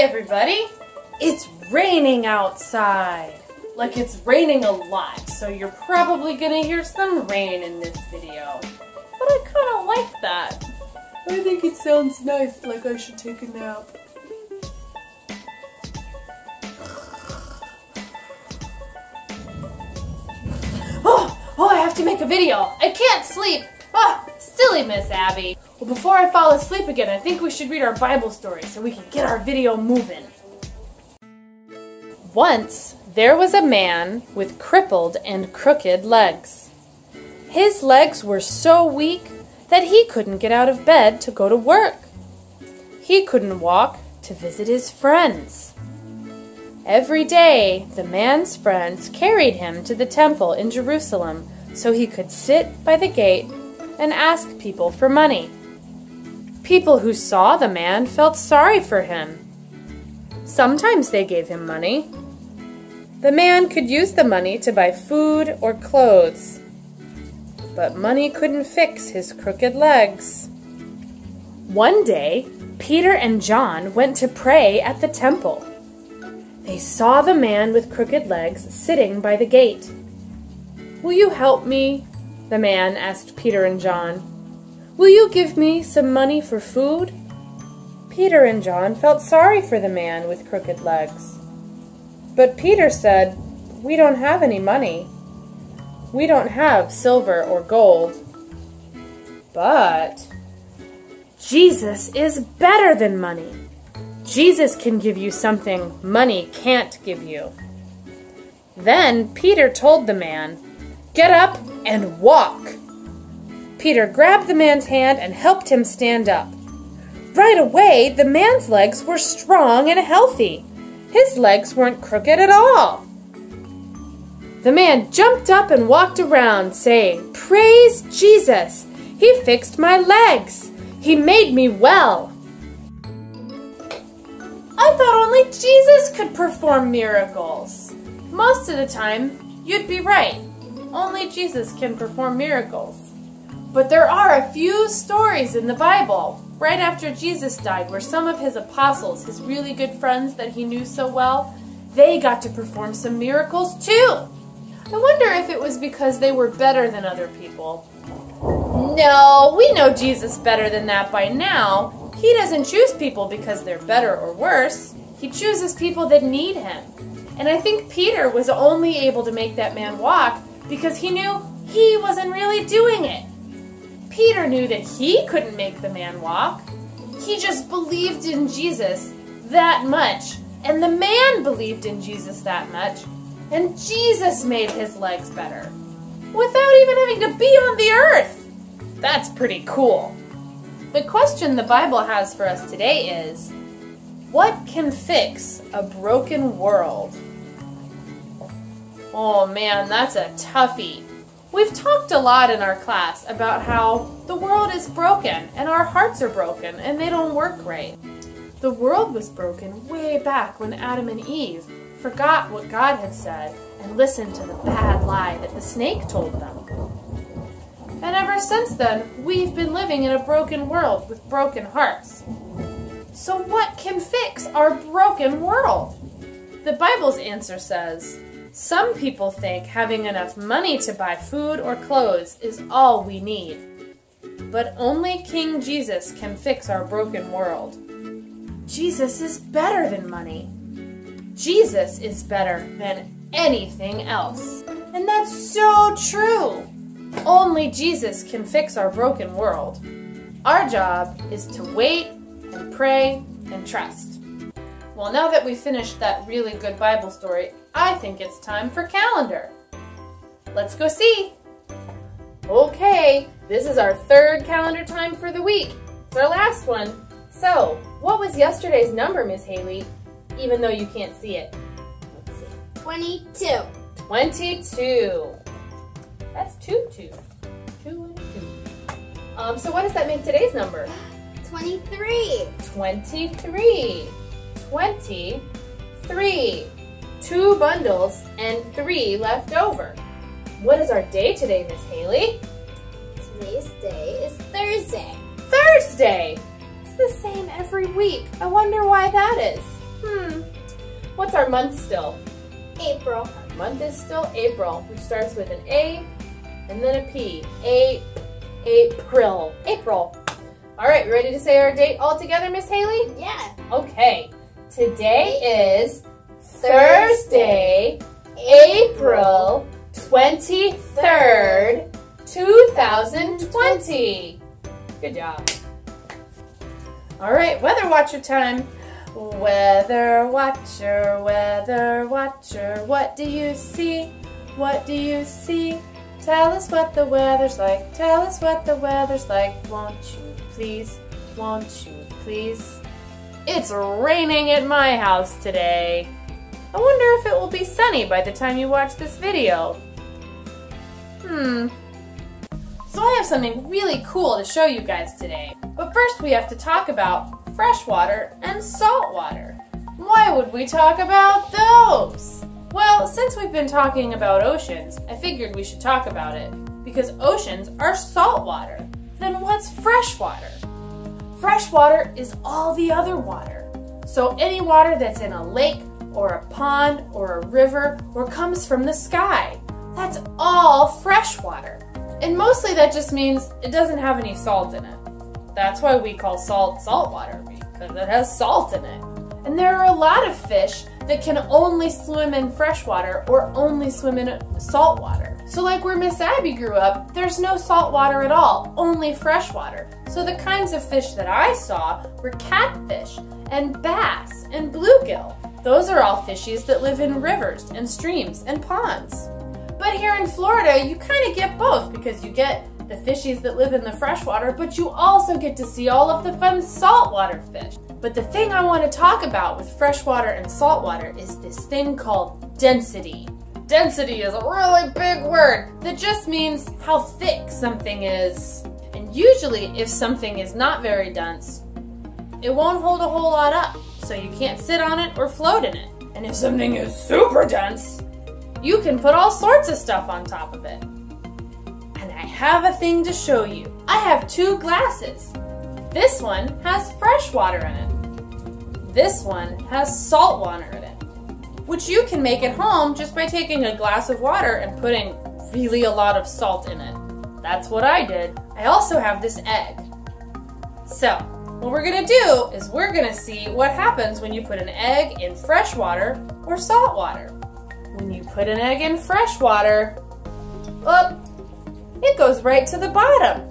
everybody! It's raining outside. Like it's raining a lot, so you're probably gonna hear some rain in this video. But I kinda like that. I think it sounds nice, like I should take a nap. Oh, oh, I have to make a video. I can't sleep. Oh, silly Miss Abby. Before I fall asleep again, I think we should read our Bible story so we can get our video moving. Once, there was a man with crippled and crooked legs. His legs were so weak that he couldn't get out of bed to go to work. He couldn't walk to visit his friends. Every day, the man's friends carried him to the temple in Jerusalem so he could sit by the gate and ask people for money. People who saw the man felt sorry for him. Sometimes they gave him money. The man could use the money to buy food or clothes, but money couldn't fix his crooked legs. One day, Peter and John went to pray at the temple. They saw the man with crooked legs sitting by the gate. Will you help me? The man asked Peter and John. Will you give me some money for food? Peter and John felt sorry for the man with crooked legs. But Peter said, We don't have any money. We don't have silver or gold. But Jesus is better than money. Jesus can give you something money can't give you. Then Peter told the man, Get up and walk. Peter grabbed the man's hand and helped him stand up. Right away, the man's legs were strong and healthy. His legs weren't crooked at all. The man jumped up and walked around, saying, Praise Jesus! He fixed my legs! He made me well! I thought only Jesus could perform miracles. Most of the time, you'd be right. Only Jesus can perform miracles. But there are a few stories in the Bible, right after Jesus died, where some of his apostles, his really good friends that he knew so well, they got to perform some miracles too. I wonder if it was because they were better than other people. No, we know Jesus better than that by now. He doesn't choose people because they're better or worse. He chooses people that need him. And I think Peter was only able to make that man walk because he knew he wasn't really doing it. Peter knew that he couldn't make the man walk. He just believed in Jesus that much. And the man believed in Jesus that much. And Jesus made his legs better. Without even having to be on the earth. That's pretty cool. The question the Bible has for us today is, what can fix a broken world? Oh man, that's a toughie. We've talked a lot in our class about how the world is broken and our hearts are broken and they don't work right. The world was broken way back when Adam and Eve forgot what God had said and listened to the bad lie that the snake told them. And ever since then, we've been living in a broken world with broken hearts. So what can fix our broken world? The Bible's answer says, some people think having enough money to buy food or clothes is all we need. But only King Jesus can fix our broken world. Jesus is better than money. Jesus is better than anything else. And that's so true. Only Jesus can fix our broken world. Our job is to wait and pray and trust. Well, now that we've finished that really good Bible story, I think it's time for calendar. Let's go see. Okay, this is our third calendar time for the week. It's our last one. So, what was yesterday's number, Miss Haley, even though you can't see it? Let's see. 22. 22. That's two, two. Two and two. Um, so what does that make today's number? 23. 23. 23. Two bundles and three left over. What is our day today, Miss Haley? Today's day is Thursday. Thursday! It's the same every week. I wonder why that is. Hmm. What's our month still? April. Our month is still April, which starts with an A and then a P. A, April. April. All right, ready to say our date all together, Miss Haley? Yeah. Okay. Today is Thursday, April 23rd, 2020. Good job. All right, weather watcher time. Weather watcher, weather watcher, what do you see? What do you see? Tell us what the weather's like. Tell us what the weather's like. Won't you please? Won't you please? It's raining at my house today. I wonder if it will be sunny by the time you watch this video. Hmm. So I have something really cool to show you guys today. But first we have to talk about freshwater and saltwater. Why would we talk about those? Well, since we've been talking about oceans, I figured we should talk about it. Because oceans are saltwater. Then what's freshwater? Freshwater is all the other water. So any water that's in a lake or a pond or a river or comes from the sky, that's all fresh water. And mostly that just means it doesn't have any salt in it. That's why we call salt saltwater, because it has salt in it. And there are a lot of fish that can only swim in freshwater or only swim in salt water. So like where Miss Abby grew up, there's no salt water at all, only freshwater. So the kinds of fish that I saw were catfish and bass and bluegill. Those are all fishies that live in rivers and streams and ponds. But here in Florida, you kind of get both because you get the fishies that live in the freshwater, but you also get to see all of the fun saltwater fish. But the thing I want to talk about with freshwater and saltwater is this thing called density. Density is a really big word that just means how thick something is. And usually, if something is not very dense, it won't hold a whole lot up, so you can't sit on it or float in it. And if something is super dense, you can put all sorts of stuff on top of it. And I have a thing to show you. I have two glasses. This one has fresh water in it. This one has salt water in it, which you can make at home just by taking a glass of water and putting really a lot of salt in it. That's what I did. I also have this egg. So, what we're gonna do is we're gonna see what happens when you put an egg in fresh water or salt water. When you put an egg in fresh water, up, it goes right to the bottom.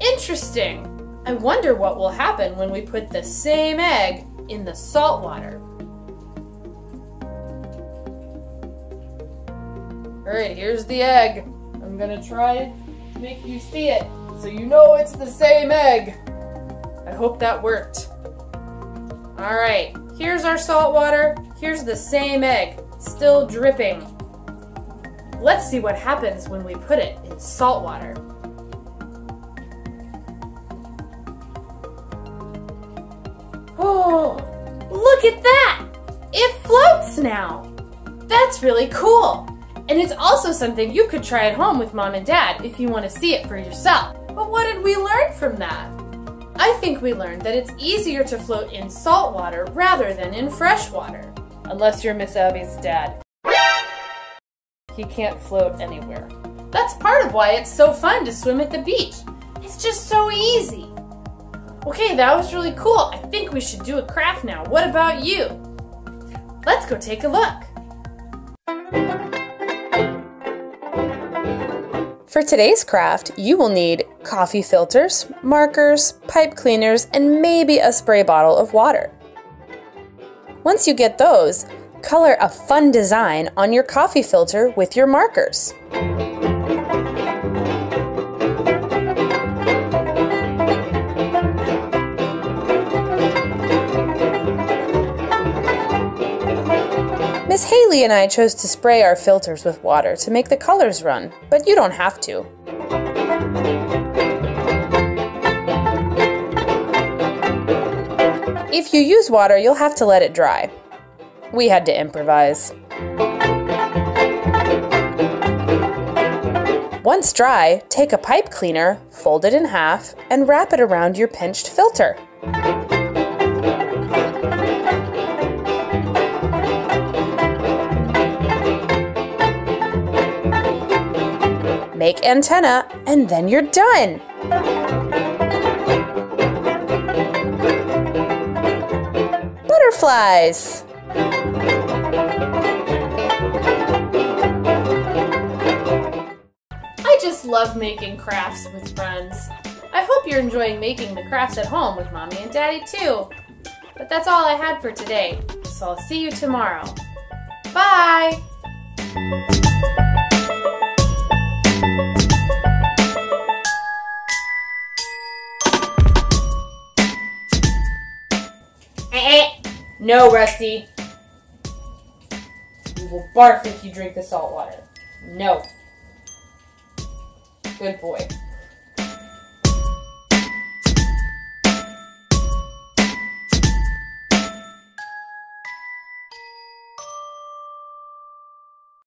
Interesting. I wonder what will happen when we put the same egg in the salt water. Alright, here's the egg. I'm gonna try to make you see it so you know it's the same egg. I hope that worked. Alright, here's our salt water. Here's the same egg, still dripping. Let's see what happens when we put it in salt water. Oh, look at that! It floats now! That's really cool! And it's also something you could try at home with mom and dad if you want to see it for yourself. But what did we learn from that? I think we learned that it's easier to float in salt water rather than in fresh water. Unless you're Miss Abby's dad. He can't float anywhere. That's part of why it's so fun to swim at the beach. It's just so easy. Okay, that was really cool. I think we should do a craft now. What about you? Let's go take a look. For today's craft, you will need coffee filters, markers, pipe cleaners, and maybe a spray bottle of water. Once you get those, color a fun design on your coffee filter with your markers. Miss and I chose to spray our filters with water to make the colors run, but you don't have to. If you use water, you'll have to let it dry. We had to improvise. Once dry, take a pipe cleaner, fold it in half, and wrap it around your pinched filter. Make antenna, and then you're done. Butterflies. I just love making crafts with friends. I hope you're enjoying making the crafts at home with Mommy and Daddy too. But that's all I had for today, so I'll see you tomorrow. Bye! No, Rusty. You will barf if you drink the salt water. No. Good boy.